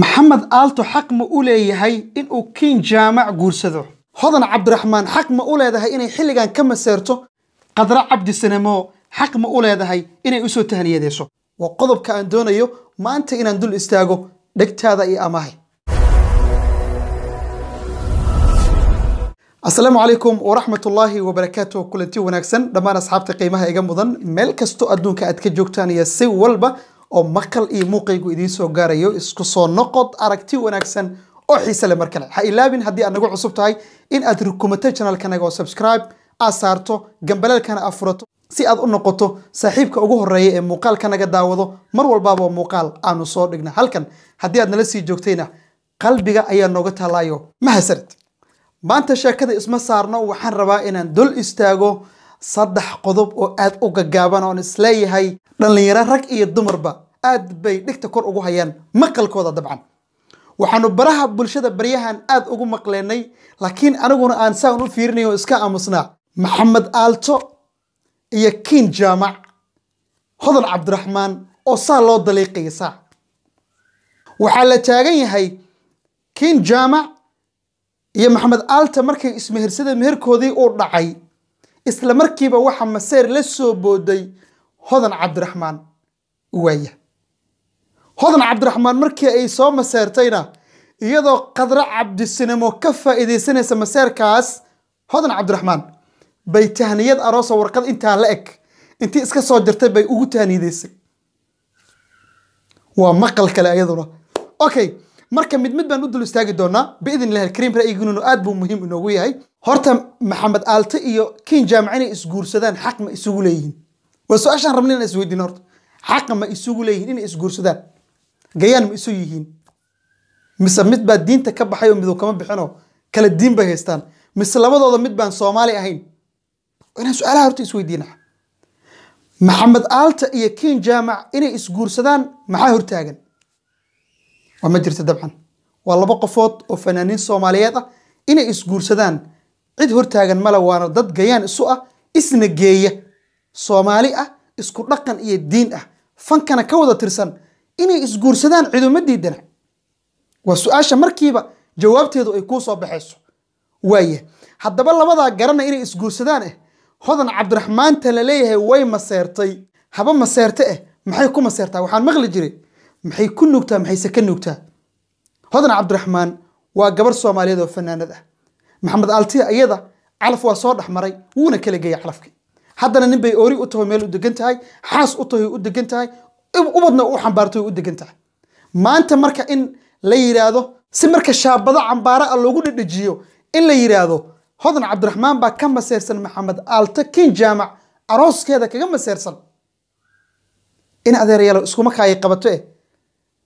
maxamed aalto xaq ma u leeyahay inuu kiin jaamac guursado? Hodan cabdiraxmaan xaq ma u leedahay inay xilligan ka maseerto qadra cabdi sanamo xaq ma u leedahay inay u soo tahniyadeyso waa qodobka aan doonayo maanta inaan dul istaago dhegtaada iyo amaahay asalaamu calaykum waraxmat ullaahi wabarakaatu kulanti wanaagsan dhammaan asxaabta qiimaha iga mudan. Meel kastoo adduunka aad ka joogtaan iyo si walba oo maqal iyo muuqaygu idiin soo gaarayo isku soo noqod aragti wanaagsan oo xiise leh mar kale ha ilaabin haddii aad nagu cusub tahay in aad rukumato channelkanaga oo subscribe aad saarto gambaleelkana aad furato si aad u noqoto saaxiibka ugu horreeya ee muuqaalkanaga daawado. Mar walbaaba muuqaal aanu soo dhigna. Halkan haddii aad nala sii joogtayna qalbiga ayaa nooga taalaayo. Mahasanid maanta sheekada isma saarno waxaan rabaa inaan dul istaago saddex qodob oo aad u gaggaaban oon is leeyahay dhallinyaro rag iyo dumarba aad bay dhigta kor ugu hayaan maqalkooda dabcan. Waxaanu baraha bulshada baryahan aad ugu maqleenay laakiin aniguna aan saan u fiirinay oo iska aamusnaa maxamed aalto iyo kiin jaamac. Hodan cabdiraxmaan oo saa loo daliiqaya waxaa la taagan yahay kiin jaamac iyo maxamed aalta markay ismehersada meherkoodii uu dhacay isla markiiba waxa maseer la soo booday. Hodan cabdiraxmaan waaya hodan cabdiraxmaan markii ay soo maseertayna iyadoo qadro cabdisinamo ka faa'iidaysanaysa maseerkaas hodan cabdiraxmaan bay tahniyad aroosa warqad intaa la eg. Intii iska soo jirtay bay ugu tahniidaysay waa maqal kale ayaduna. Okay marka mid mid baan u dul istaagi doonaa biidn alkariim ra'yigiinunu aad buu muhiim inoogu yahay. Horta maxamed aalte iyo kiin jaamac inay isguursadaan xaq ma isugu leeyihiin. Waa su'aashaan rabna inaan isweydiin horta. Xaq ma isugu leeyihiin inay isguursadaan gayaan ma isu yihiin. Mise mid baa diinta ka baxay oo midow kama bixinoo kala diin bay haystaan. Mise labadooda mid baan soomaali ahayn. Inaan su'aalaha horta isweydiina maxamed aalta iyo kiin jaamac inay isguursadaan maxaa hortaagan? Waa ma jirta dabcan. Waa laba qofood oo fanaaniin soomaaliyeed ah inay isguursadaan. Cid hortaagan male waana dad gayaan isu ah isna geeya. Soomaali ah isku dhaqan iyo diin ah. Fankana ka wada tirsan inay isguursadaan ciduma diidana waa su'aasha markiiba jawaabteedu ay kuu soo baxayso. Waaya haddaba labadaa garana inay isguursadaan ah hodan cabdiraxmaanta la leeyahay way maseertay. Haba maseerte ah maxay ku maseertaa? Waxaan maqli jiray. Maxay ku nuugtaa? Maxayse ka nuugtaa? Hodan cabdiraxmaan waa gabar soomaaliyeed oo fanaanad ah. Maxamed aaltiya iyada calaf waa soo dhex maray wuuna kala geeya calafkii. Haddana nin bay oori u taho meel u degan tahay xaas u tahay u degan tahay ubadna u xambaartay u degan tahay. Maanta marka in la yidhaahdo si marka shaabado cambaara a loogu dhedhejiyo in la yidhaahdo hodan cabdiraxmaan baa ka maseersan maxamed aalto kin jaamac arooskeeda kaga maseersan in adeerayaalo iskuma kaaya qabato eh?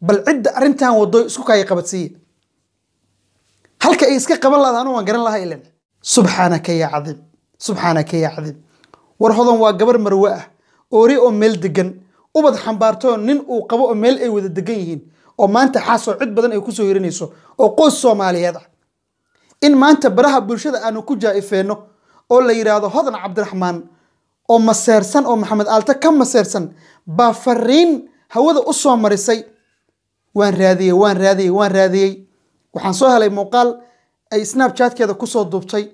Bal cidda arrintan wado isku kaaya qabadsiiye halka ay iska qaban lahada anu waan garan lahaa ilan subxaanaka yaa cadiim. Subxaanaka yaa cadiim. War hodan waa gabar marwe ah oori oo meel degan ubad xambaartoo nin uu qabo oo meel ay wada degan yihiin oo maanta xaasoo cid badan ay ku soo hirinayso oo qoys soomaaliyeed ah. In maanta baraha bulshada aanu ku jaa-ifeenno oo la yidhaahdo hodan cabdiraxmaan oo maseersan oo maxamed aalto ka maseersan baa fariin hawada u soo marisay. Waan raadiyey waan raadiyey waan raadiyey. Waxaan soo helay muuqaal ay snabchatkeeda ku soo duubtay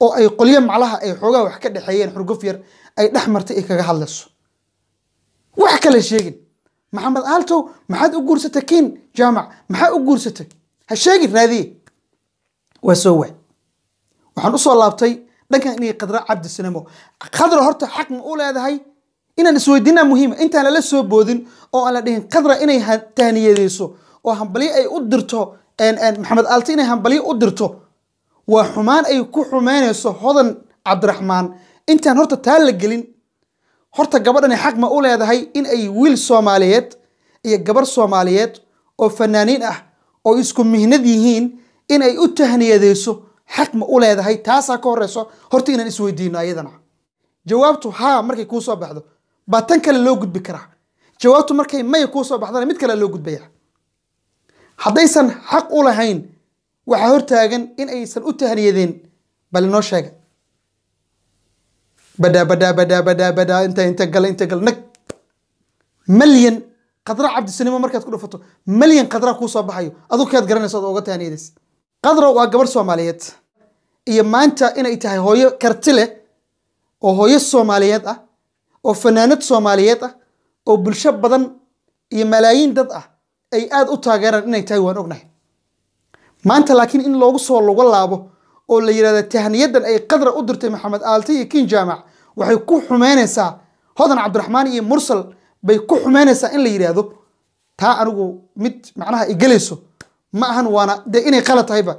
oo ay qolyo maclaha ay xoogaha wax ka dhexeeyeen xurguf yar ay dhex martay ay kaga hadlayso wax kale sheegin. Maxamed aaltow maxaad u guursatay kiin jaamac? Maxaa u guursatay? Ha sheegin raadiye waa soo waay. Waxaan u soo laabtay dhankan inay qadra cabdi sinamo qadra horta xaq ma u leedahay inaan isweydiinaa muhiima intaan lala soo boodin oo aan la dhihin qadra inay tahniyadeyso oo hambalyo ay u dirto maxamed aalti inay hambalyo u dirto waa xumaan ay ku xumeynayso hodan cabdiraxmaan. Intaan horta taa la gelin horta gabadhani xaq ma u leedahay in ay wiil soomaaliyeed iyo gabar soomaaliyeed oo fanaaniin ah oo isku mihnad yihiin in ay u tahniyadeyso xaq ma u leedahay taasaa ka horeyso horta inaan isweydiino ayadana. Jawaabtu haa markay kuu soo baxdo baa tan kale loo gudbi karaa. Jawaabtu markay maya kuu soo baxdana mid kale loo gudbaya. Haddaysan xaq u lahayn waxaa hortaagan in aysan u tahniyadeen bal inoo sheega badaa badaa badaa badaa badaa inta inta gala inta gala nag malyan qadra cabdisanimo markaad ku dhufato malyan qadra kuu soo baxayo aduu kaad garanaysa ood uga taaniyadaysa qadra waa gabar soomaaliyeed iyo maanta inay tahay hooyo karti leh oo hooyo soomaaliyeed ah oo fanaanad soomaaliyeed ah oo bulsho badan iyo malaayiin dad ah ay aad u taageeraan inay tahay waan ognahay. Maanta laakiin in loogu soo lugo laabo oo la yidhahda tahniyadan ay qadra u dirtay maxamed aalte iyo kin jaamac waxay ku xumeynaysaa hodan cabdiraxmaan iyo mursal bay ku xumeynaysaa in la yidhaahdo taa anigu mid macnaha igelayso ma ahan waana dee inay qalad tahayba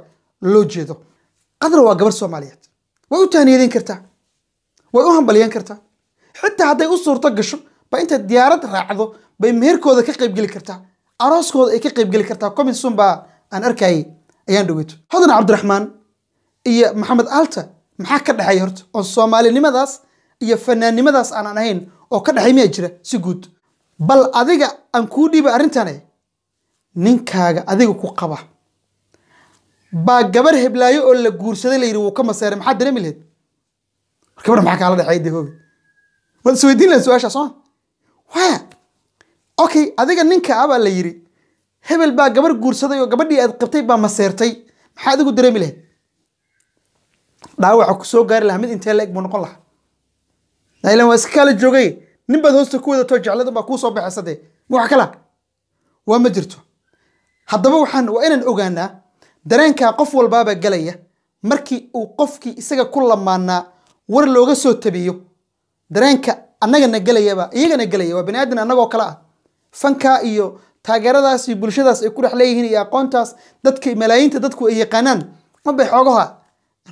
loo jeedo. Qadra waa gabar soomaaliyeed. Way u tahniyadeyn kartaa. Way u hambalyan kartaa. Xitaa hadday u suurto gasho ba inta diyaarad raacdo bay meherkooda ka qaybgeli kartaa. Arooskooda ay ka qaybgeli kartaa. Komisun baa aan arkayay ayaan dhaweyto hodan cabdiraxmaan iyo maxamed aalta maxaa ka dhexeeya horta? Oo soomaalinimadaas iyo fanaannimadaas aanan ahayn oo ka dhexay miyaa jira si guud. Bal adiga aan kuu dhiibay arrintane ninkaaga adiga ku qaba. Baa gabar heblaayo oo la guursaday la yidhi wuu ka maseeray maxaa dareemi lahayd gabadha maxaa kaala dhexeeya dee waad isweydiin lahayd su'aasha sooma waya okay adiga ninka ah baa la yidhi hebel baa gabar guursaday oo gabadhii aad qabtay baa maseertay maxaa adigu dareemi lahayd dhaawaca ku soo gaari lahaa mid intee la eg buu noqon lahaa. Ilan waa iska kaala joogay. Nin baad hoosta ku wadato jecladu baa kuu soo baxaysa dee ma wax kala waa ma jirto. Haddaba waxaan waa inaan ogaanaa dareenkaa qof walbaaba galaya. Markii uu qofkii isaga ku lamaanaa war looga soo tabiyo. Dareenka annagana gelayaba iyagana gelaya waa bani aadan annagoo kale ah. Fanka iyo taageeradaas iyo bulshadaas ay ku dhex leeyihiin iyo aqoontaas dadka malaayiinta dadku ay yaqaanaan mabay xoogaha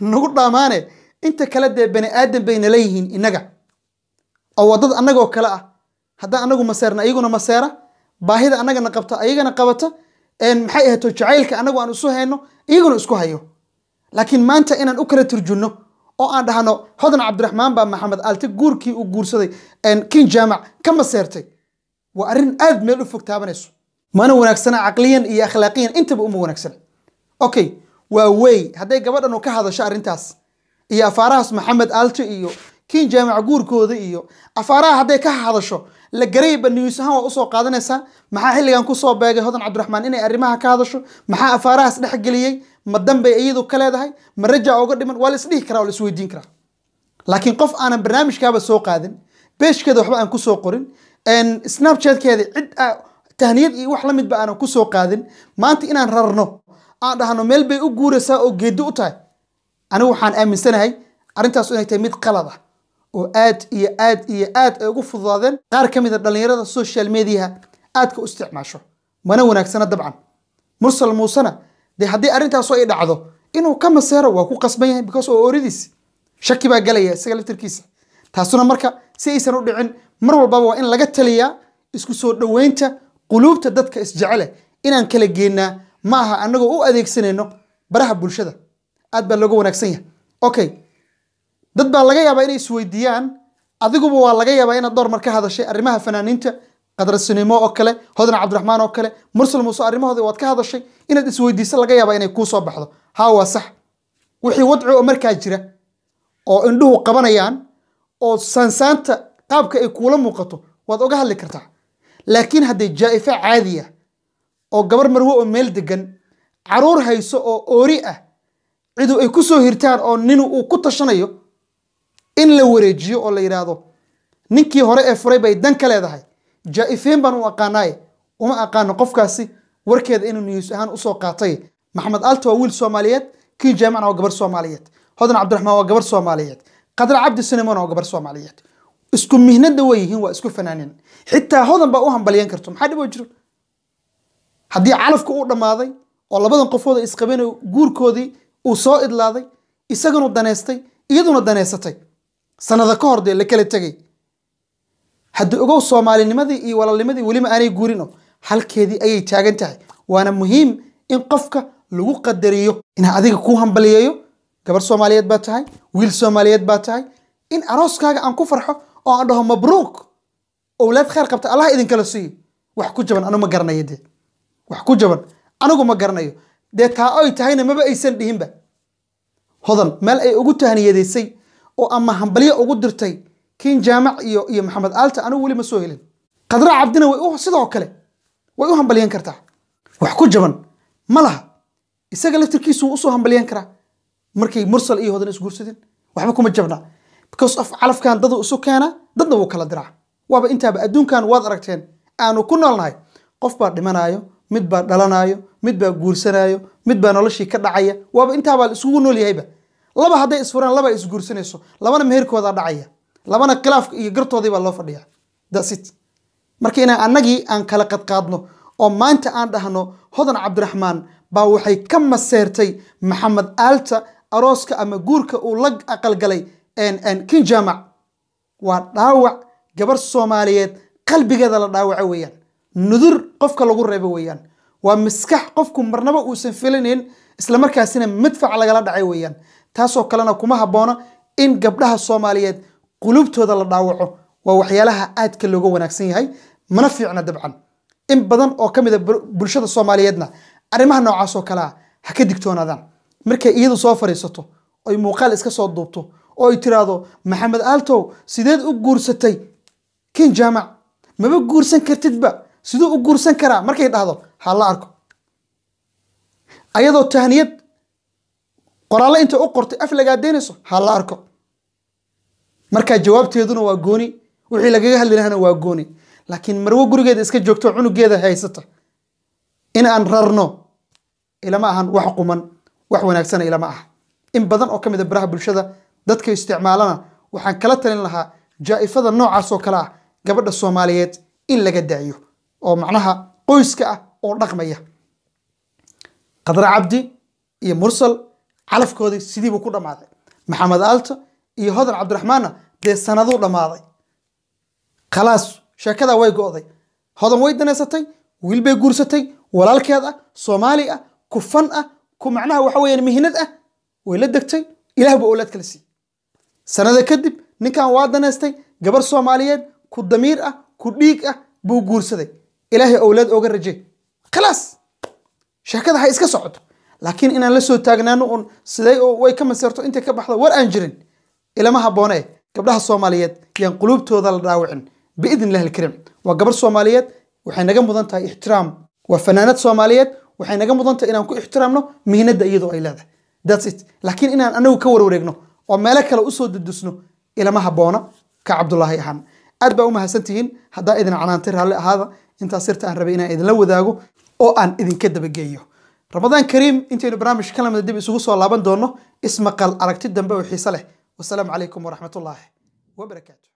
nagu dhaamaane inta kale dee bani aadan bayna leeyihiin innaga. Oo waa dad annagoo kale ah haddaan anagu maseerna iyaguna maseera baahida annagana qabta ayagana qabata maxay ahato jacaylka annagu aan isu hayno iyaguna isku hayo. Laakiin maanta inaan u kala turjunno oo aan dhahno hodan cabdiraxmaan baa maxamed aalte guurkii uu guursaday kin jaamac ka maseertay waa arrin aad meel u fog taabanayso mana wanaagsana caqliyan iyo akhlaaqiyan intaba uma wanaagsana. Okay waa wey. Hadday gabadhan ka hadasho arrintaas. Iyo afaarahaas maxamed aalte iyo kin jaamac guurkooda iyo afaaraha hadday ka hadasho la garayba news ahaan waa u soo qaadanaysaa? Maxaa xilligan ku soo beegay hodan cabdiraxmaan inay arrimaha ka hadasho? Maxaa afaarahaas dhexgeliyey ma danbay iyadu ka leedahay? Ma raja oga dhiman? Waa la isdhihi karaa waa la isweydiin karaa? Laakiin qof aanan barnaamijkaaba soo qaadin beeshkeeda waxba aan ku soo qorin snapchatkeeda cid tahniyad iyo wax la aanan ku soo qaadin maanta inaan rarno aan dhahno meel bay u guuraysaa oo geedi u tahay. Anigu waxaan aaminsanahay arrintaas inay tahay mid qalad ah oo aad iyo aad iyo aad ay ugu fududaadeen. Qaar ka mid a dhallinyarada social mediaha aadka u isticmaasho. Mana wanaagsana dabcan. Mursal muusena dee haddii arrintaasu ay dhacdo inuu ka maseero waa ku qasban yahay because oo ooridiis. Shaki baa galaya isaga laftirkiisa. Taasuna marka si aysan u dhicin mar walbaba waa in laga taliyaa isku soo dhoweynta quluubta dadka isjecele. Inaan kala geenaa ma aha annagoo u adeegsanayno baraha bulshada. Aad baa looga wanaagsan yahay. Okay dad baa laga yaabaa inay isweydiiyaan adiguba waa laga yaabaa inaad dhowr mar ka hadashay arrimaha fanaaniinta qadrasinimo oo kale hodan cabdiraxmaan oo kale mursal muuse arrimahooda waad ka hadashay inaad isweydiiso laga yaabaa inay kuu soo baxdo. Haa waa sax. Wixii wadci oo markaa jira oo indhuhu qabanayaan oo saansaanta qaabka ay kuula muuqato waad oga hadli kartaa. Laakiin hadday jaa'ife caadi ah oo gabar marwo oo meel degan carruur hayso oo oori ah cidu ay ku soo hirtaan oo ninu uu ku tashanayo in la wareejiyo oo la yidhaahdo ninkii hore ee furay bay dan ka leedahay. Jaa-ifeen baan u aqaanaaye uma aqaano qofkaasi warkeeda inuu news ahaan u soo qaatay. Maxamed alta waa wiil soomaaliyeed kii jaamicna waa gabar soomaaliyeed. Hodan cabdiraxmaan waa gabar soomaaliyeed. Qadra cabdi sinemona waa gabar soomaaliyeed. Isku mihnada way yihiin waa isku fanaanin. Xitaa hodan baa u hambalyan karto maxaa dhib oo jiro haddii calafka uu dhammaaday oo labadan qofood ay isqabeen guurkoodii uu soo idlaaday isaganu daneystay iyaduna daneysatay sanada ka hor dee la kala tegay. Haddii ogow soomaalinimadii iyo walaalnimadii welima aanay guurino halkeedii ayay taagan tahay. Waana muhiim in qofka lagu qadariyo inaa adiga kuu hambaliyeeyo. Gabar soomaaliyeed baa tahay wiil soomaaliyeed baa tahay in arooskaaga aan ku farxo oo aan dhaho mabruuk owlaad khayr qabta allah idinkala siiyo wax ku jaban anu ma wax ku jaban. Anigu ma garanayo. Dee taa ay tahayna maba aysan dhihinba. Hodan meel ay ugu tahniyadaysay oo ama hambalyo ugu dirtay kiin jaamac iyo iyo maxamed aalta anigu weli ma soo helin. Qadra cabdina way sidoo kale way u hambalyan kartaa. Wax ku jaban ma laha. Isaga laftirkiisu u soo hambalyan karaa. Markay mursal iyo hodan isguursadeen waxba kuma jabna. Because of calafkan dadu isu keena dadna wuu kala diraa. Waaba intaaba adduunkan waad aragteen aanu ku noolnahay. Qof baa dhimanaayo mid baa dhalanaayo mid baa guursanaayo mid baa noloshii ka dhacaya waaba intaabaa isugu nool yahayba. Laba hadday isfuraan laba isguursanayso labana meherkoodaa dhacaya. Labana khilaafka iyo gartoodii baa loo fadhiya that's it. Marka inaan annagii aan kala qadqaadno oo maanta aan dhahno hodan cabdiraxmaan baa waxay ka maseertay maxamed aalta arooska ama guurka uu la aqalgalay kin jaamac waa dhaawac gabar soomaaliyeed qalbigeeda la dhaawaco weeyaan nudur qofka lagu reebo weeyaan. Waa maskax qofku marnaba uusan filanayn islamarkaasina madfac lagala dhacay weeyaan. Taasoo kalena kuma habboona in gabdhaha soomaaliyeed qulubtooda la dhaawaco. Waa waxyaalaha aadka looga wanaagsan yahay mana fiicna dabcan. In badan oo ka mid a bulshada soomaaliyeedna arrimaha noocaas oo kale ah ha ka digtoonaadaan. Markay iyadu soo fadhiisato oy muuqaal iska soo duubto oo ay tiraahdo maxamed aaltow sideed u guursatay? Kin jaamac maba guursan kartidba siduu u guursan karaa? Markay dhahdo ha la arko. Ayadoo tahniyad qoraallo inta u qortay af lagaadeynayso ha la arko. Markaa jawaabteeduna waa gooni. Wixii lagaga hadli lahana waa gooni. Laakiin marwo gurigeeda iska joogto cunugeeda haysata. In aan rarno ilama ahan wax quman wax wanaagsana ilama aha. In badan oo ka mid a baraha bulshada dadka isticmaalana waxaan kala talin lahaa jaa'ifada noocaas oo kale ah gabadha soomaaliyeed in laga daayo oo macnaha qoyska ah oo dhaqmaya. Qadra cabdi iyo mursal calafkoodii sidiibuu ku dhammaaday maxamed aalta iyo hodan cabdiraxmaanna dee sanaduu dhammaaday khalaas sheekadaa way go'day. Hodan way danaysatay wiil bay guursatay walaalkeed ah soomaali ah ku fan ah ku macnaha waxa weeyaan mihinad ah way la degtay. Ilaah buu owlaad kala siiyey. Sanada kadib ninkan waa danaystay gabar soomaaliyeed ku damiir ah ku dhiig ah buu guursaday ilaahay owlaad ooga rajay khalaas sheekada ha iska socoto laakiin inaan la soo taagnaano un siday way ka maseerto intay ka baxdo war aan jirin. Ilama habboone gabdhaha soomaaliyeed yaan quluubtooda la dhaawicin. Biidn illahi alkariim. Waa gabar soomaaliyeed waxay naga mudan tahay ixtiraam. Waa fanaanad soomaaliyeed waxay naga mudan tahay inaan ku ixtiraamno mihnadda iyadoo ay leedahay. That's it. Laakiin inaan anagu ka warwareegno oo meelo kale u soo dudusno ilama habboona ka cabdulaahi ahaan. Aad baa u mahadsantihiin haddaa idin canaantay raalli ahaada intaas sirta aan rabay inaan idinla wadaago oo aan idinka dabageeyo. Ramadaan kariim intaynu barnaamij kalamida dib isugu soo laaban doonno ismaqal aragti dambe oo xiise leh. Wasalaamu calaykum waraxmatullaahi wabarakaatu